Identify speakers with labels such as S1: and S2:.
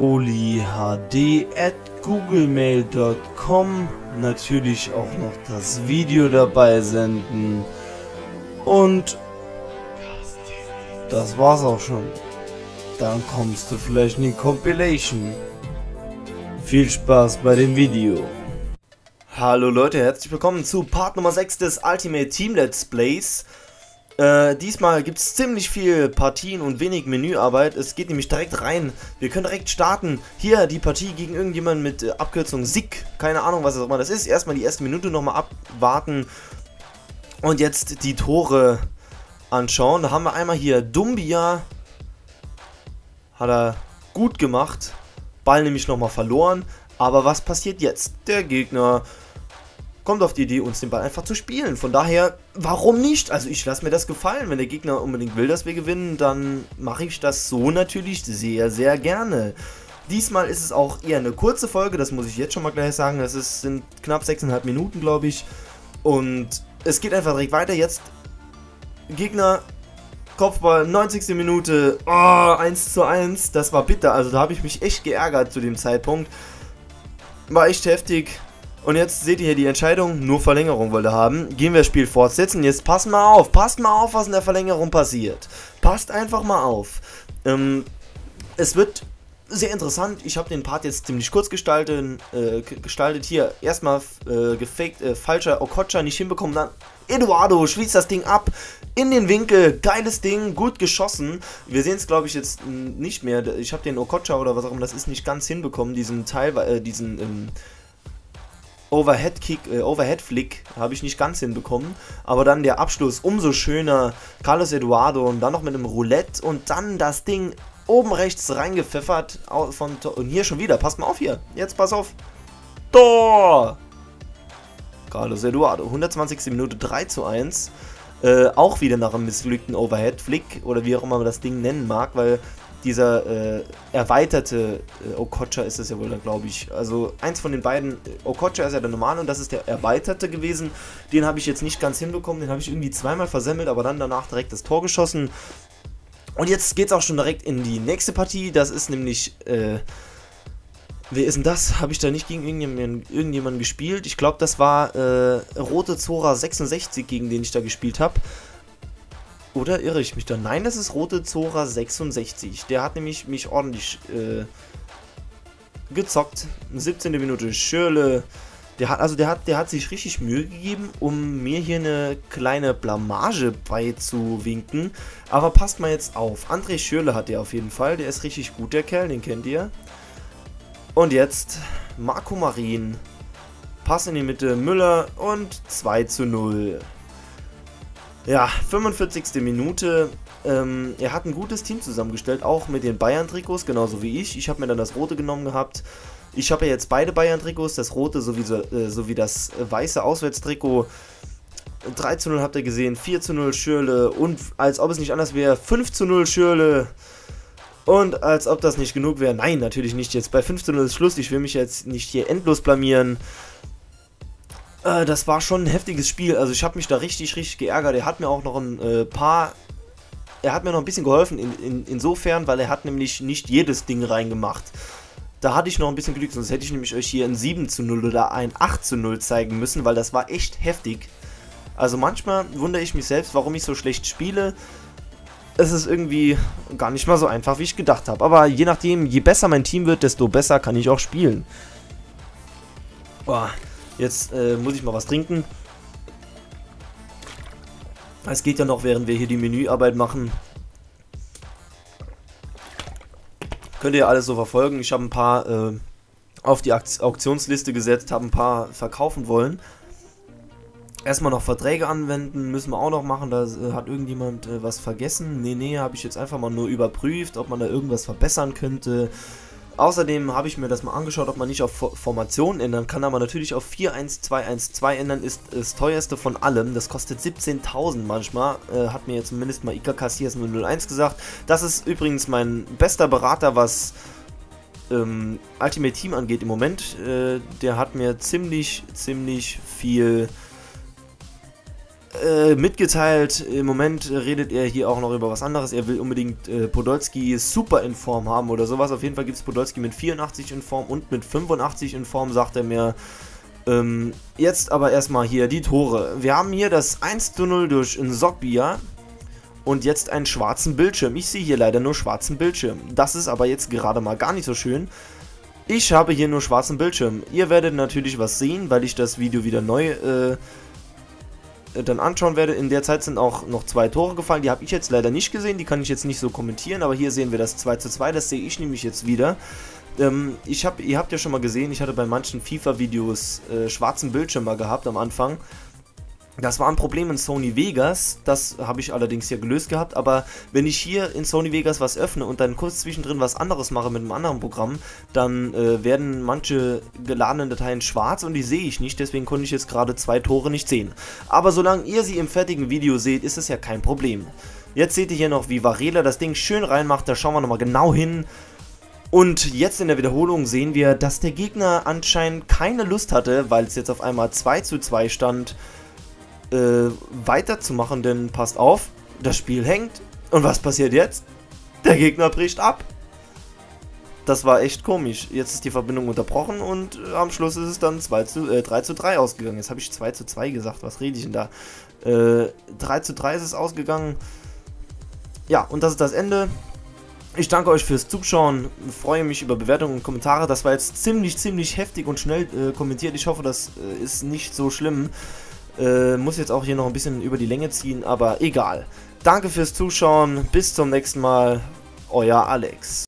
S1: olihd at googlemail.com natürlich auch noch das Video dabei senden und das war's auch schon. Dann kommst du vielleicht in die Compilation. Viel Spaß bei dem Video. Hallo Leute, herzlich willkommen zu Part Nummer 6 des Ultimate Team Let's Plays. Äh, diesmal gibt es ziemlich viel Partien und wenig Menüarbeit. Es geht nämlich direkt rein. Wir können direkt starten. Hier die Partie gegen irgendjemanden mit äh, Abkürzung SIG. Keine Ahnung, was auch immer das ist. Erstmal die erste Minute nochmal abwarten. Und jetzt die Tore anschauen. Da haben wir einmal hier Dumbia. Hat er gut gemacht. Ball nämlich nochmal verloren. Aber was passiert jetzt? Der Gegner kommt auf die Idee, uns den Ball einfach zu spielen. Von daher, warum nicht? Also ich lasse mir das gefallen. Wenn der Gegner unbedingt will, dass wir gewinnen, dann mache ich das so natürlich sehr, sehr gerne. Diesmal ist es auch eher eine kurze Folge, das muss ich jetzt schon mal gleich sagen. Das ist, sind knapp 6,5 Minuten, glaube ich. Und es geht einfach direkt weiter. Jetzt Gegner, Kopfball, 90. Minute, oh, 1 zu 1. Das war bitter, also da habe ich mich echt geärgert zu dem Zeitpunkt. War echt heftig. Und jetzt seht ihr hier die Entscheidung, nur Verlängerung wollte haben. Gehen wir das Spiel fortsetzen. Jetzt passt mal auf, passt mal auf, was in der Verlängerung passiert. Passt einfach mal auf. Ähm, es wird sehr interessant. Ich habe den Part jetzt ziemlich kurz gestaltet. Äh, gestaltet. Hier erstmal äh, gefaked, äh, falscher Okocha nicht hinbekommen. Dann Eduardo schließt das Ding ab. In den Winkel. Geiles Ding. Gut geschossen. Wir sehen es, glaube ich, jetzt nicht mehr. Ich habe den Okocha oder was auch immer das ist nicht ganz hinbekommen. Diesen Teil, äh, diesen. Ähm, Overhead Kick, äh, Overhead Flick habe ich nicht ganz hinbekommen, aber dann der Abschluss umso schöner. Carlos Eduardo und dann noch mit einem Roulette und dann das Ding oben rechts reingepfeffert von und hier schon wieder. Passt mal auf hier. Jetzt pass auf. Tor! Carlos Eduardo, 120. Minute 3 zu 1. Äh, auch wieder nach einem missglückten Overhead Flick oder wie auch immer man das Ding nennen mag, weil dieser äh, erweiterte äh, Okocha ist es ja wohl, glaube ich. Also eins von den beiden, äh, Okocha ist ja der normale und das ist der erweiterte gewesen. Den habe ich jetzt nicht ganz hinbekommen, den habe ich irgendwie zweimal versemmelt, aber dann danach direkt das Tor geschossen. Und jetzt geht es auch schon direkt in die nächste Partie. Das ist nämlich, äh, wer ist denn das? Habe ich da nicht gegen irgendjemanden, irgendjemanden gespielt? Ich glaube, das war äh, Rote Zora 66, gegen den ich da gespielt habe. Oder irre ich mich da? Nein, das ist Rote Zora 66. Der hat nämlich mich ordentlich äh, gezockt. 17. Minute Schirle. Der hat, also der hat, der hat sich richtig Mühe gegeben, um mir hier eine kleine Blamage beizuwinken. Aber passt mal jetzt auf. André Schürle hat der auf jeden Fall. Der ist richtig gut, der Kerl, den kennt ihr. Und jetzt Marco Marin. Pass in die Mitte, Müller und 2 zu 0. Ja, 45. Minute. Ähm, er hat ein gutes Team zusammengestellt, auch mit den Bayern-Trikots, genauso wie ich. Ich habe mir dann das rote genommen gehabt. Ich habe ja jetzt beide Bayern-Trikots, das rote sowie, äh, sowie das weiße Auswärtstrikot. 3 zu 0 habt ihr gesehen, 4 zu 0 Schürle und als ob es nicht anders wäre, 5 zu 0 Schürle. Und als ob das nicht genug wäre, nein, natürlich nicht. Jetzt bei 5 zu 0 ist Schluss, ich will mich jetzt nicht hier endlos blamieren. Äh, das war schon ein heftiges Spiel. Also ich habe mich da richtig, richtig geärgert. Er hat mir auch noch ein äh, paar... Er hat mir noch ein bisschen geholfen, in, in, insofern, weil er hat nämlich nicht jedes Ding reingemacht. Da hatte ich noch ein bisschen Glück, sonst hätte ich nämlich euch hier ein 7 zu 0 oder ein 8 zu 0 zeigen müssen, weil das war echt heftig. Also manchmal wundere ich mich selbst, warum ich so schlecht spiele. Es ist irgendwie gar nicht mal so einfach, wie ich gedacht habe. Aber je nachdem, je besser mein Team wird, desto besser kann ich auch spielen. Boah. Jetzt äh, muss ich mal was trinken. Es geht ja noch, während wir hier die Menüarbeit machen. Könnt ihr alles so verfolgen. Ich habe ein paar äh, auf die Auktionsliste gesetzt, habe ein paar verkaufen wollen. Erstmal noch Verträge anwenden, müssen wir auch noch machen. Da äh, hat irgendjemand äh, was vergessen. Nee, nee, habe ich jetzt einfach mal nur überprüft, ob man da irgendwas verbessern könnte. Außerdem habe ich mir das mal angeschaut, ob man nicht auf Formation ändern kann, aber natürlich auf 41212 ändern ist das teuerste von allem. Das kostet 17.000 manchmal, äh, hat mir jetzt zumindest mal Ika Cassias 001 gesagt. Das ist übrigens mein bester Berater, was ähm, Ultimate Team angeht im Moment. Äh, der hat mir ziemlich, ziemlich viel äh, mitgeteilt, im Moment redet er hier auch noch über was anderes. Er will unbedingt äh, Podolski super in Form haben oder sowas. Auf jeden Fall gibt es Podolski mit 84 in Form und mit 85 in Form, sagt er mir. Ähm, jetzt aber erstmal hier die Tore. Wir haben hier das 1 zu 0 durch Nsokbia und jetzt einen schwarzen Bildschirm. Ich sehe hier leider nur schwarzen Bildschirm. Das ist aber jetzt gerade mal gar nicht so schön. Ich habe hier nur schwarzen Bildschirm. Ihr werdet natürlich was sehen, weil ich das Video wieder neu äh, dann anschauen werde. In der Zeit sind auch noch zwei Tore gefallen. Die habe ich jetzt leider nicht gesehen. Die kann ich jetzt nicht so kommentieren. Aber hier sehen wir das 2 zu 2. Das sehe ich nämlich jetzt wieder. Ähm, ich hab, ihr habt ja schon mal gesehen, ich hatte bei manchen FIFA-Videos äh, schwarzen Bildschirm mal gehabt am Anfang. Das war ein Problem in Sony Vegas, das habe ich allerdings ja gelöst gehabt, aber wenn ich hier in Sony Vegas was öffne und dann kurz zwischendrin was anderes mache mit einem anderen Programm, dann äh, werden manche geladenen Dateien schwarz und die sehe ich nicht, deswegen konnte ich jetzt gerade zwei Tore nicht sehen. Aber solange ihr sie im fertigen Video seht, ist es ja kein Problem. Jetzt seht ihr hier noch, wie Varela das Ding schön reinmacht, da schauen wir nochmal genau hin. Und jetzt in der Wiederholung sehen wir, dass der Gegner anscheinend keine Lust hatte, weil es jetzt auf einmal 2 zu 2 stand, äh, weiterzumachen, denn passt auf, das Spiel hängt. Und was passiert jetzt? Der Gegner bricht ab. Das war echt komisch. Jetzt ist die Verbindung unterbrochen und äh, am Schluss ist es dann 2 zu, äh, 3 zu 3 ausgegangen. Jetzt habe ich 2 zu 2 gesagt. Was rede ich denn da? Äh, 3 zu 3 ist es ausgegangen. Ja, und das ist das Ende. Ich danke euch fürs Zuschauen, freue mich über Bewertungen und Kommentare. Das war jetzt ziemlich, ziemlich heftig und schnell äh, kommentiert. Ich hoffe, das äh, ist nicht so schlimm. Äh, muss jetzt auch hier noch ein bisschen über die Länge ziehen, aber egal. Danke fürs Zuschauen, bis zum nächsten Mal, euer Alex.